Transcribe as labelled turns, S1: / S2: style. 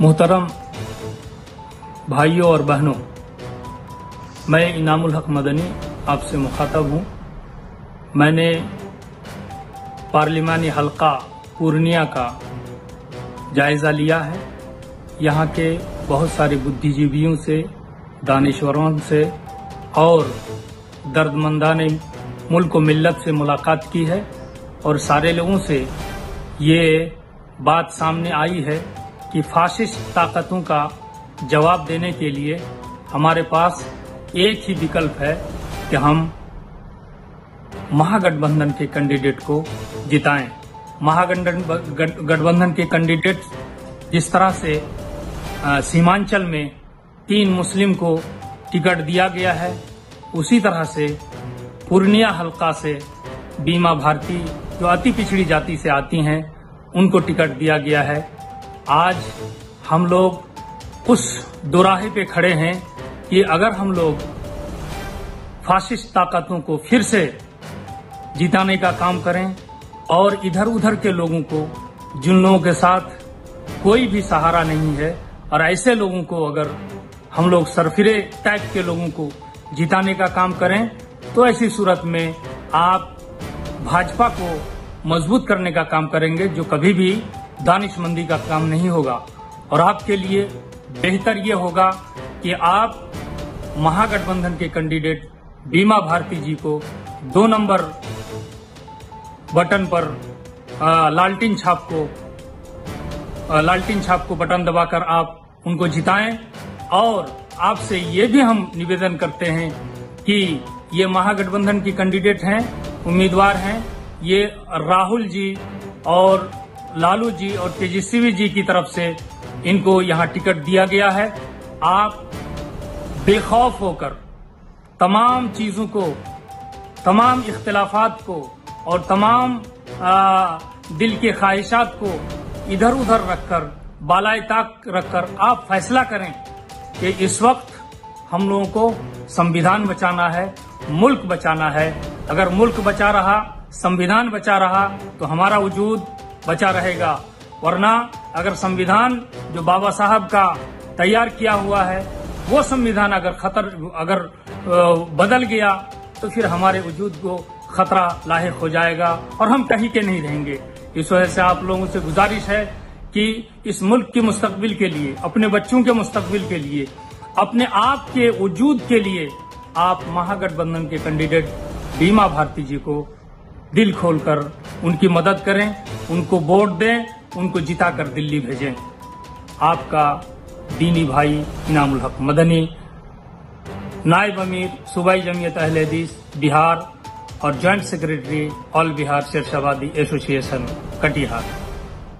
S1: मोहतरम भाइयों और बहनों, मैं इनामुल हक मदनी आपसे मुखातब हूँ। मैंने पार्लिमानी हलका पूर्णिया का जायजा लिया है। यहाँ के बहुत सारे बुद्धिजीवियों से, दानश्वरों से और दर्दमंदा ने मुल्क मिल्लत से मुलाकात की है और सारे लोगों से ये बात सामने आई है। कि फाशिस्ट ताकतों का जवाब देने के लिए हमारे पास एक ही विकल्प है कि हम महागठबंधन के कैंडिडेट को जिताएँ। महागठबंधन गठबंधन के कैंडिडेट जिस तरह से सीमांचल में तीन मुस्लिम को टिकट दिया गया है, उसी तरह से पूर्णिया हलका से बीमा भारती जो अति पिछड़ी जाति से आती हैं, उनको टिकट दिया गया है। आज हम लोग उस दोराहे पे खड़े हैं कि अगर हम लोग फाशिस्ट ताकतों को फिर से जिताने का काम करें और इधर उधर के लोगों को, जिन लोगों के साथ कोई भी सहारा नहीं है, और ऐसे लोगों को अगर हम लोग सरफिरे टाइप के लोगों को जिताने का काम करें तो ऐसी सूरत में आप भाजपा को मज़बूत करने का काम करेंगे, जो कभी भी दानिशमंदी का काम नहीं होगा। और आपके लिए बेहतर ये होगा कि आप महागठबंधन के कैंडिडेट बीमा भारती जी को दो नंबर बटन पर लालटीन छाप को लालटीन छाप को बटन दबाकर आप उनको जिताएँ। और आपसे ये भी हम निवेदन करते हैं कि ये महागठबंधन की कैंडिडेट हैं, उम्मीदवार हैं। ये राहुल जी और लालू जी और तेजस्वी जी की तरफ़ से इनको यहाँ टिकट दिया गया है। आप बेखौफ होकर तमाम चीज़ों को तमाम इख्तलाफात को और तमाम आ, दिल के ख्वाहिशात को इधर उधर रखकर बालाए ताक रखकर आप फैसला करें कि इस वक्त हम लोगों को संविधान बचाना है मुल्क बचाना है। अगर मुल्क बचा रहा संविधान बचा रहा तो हमारा वजूद बचा रहेगा। वरना अगर संविधान जो बाबा साहब का तैयार किया हुआ है, वो संविधान अगर खतर, अगर बदल गया तो फिर हमारे वजूद को खतरा लाक हो जाएगा और हम कहीं के नहीं रहेंगे। इस वजह से आप लोगों से गुजारिश है कि इस मुल्क के मुस्तबिल के लिए, अपने बच्चों के मुस्तबिल के लिए, अपने आप के वजूद के लिए आप महागठबंधन के कैंडिडेट बीमा भारती जी को दिल खोलकर उनकी मदद करें। उनको वोट दें, उनको जिता कर दिल्ली भेजें। आपका दीनी भाई इनामुल हक मदनी, नायब अमीर सूबाई जमीयत अहलेदीस बिहार, और joint secretary all Bihar Shershabadi association, Katihar.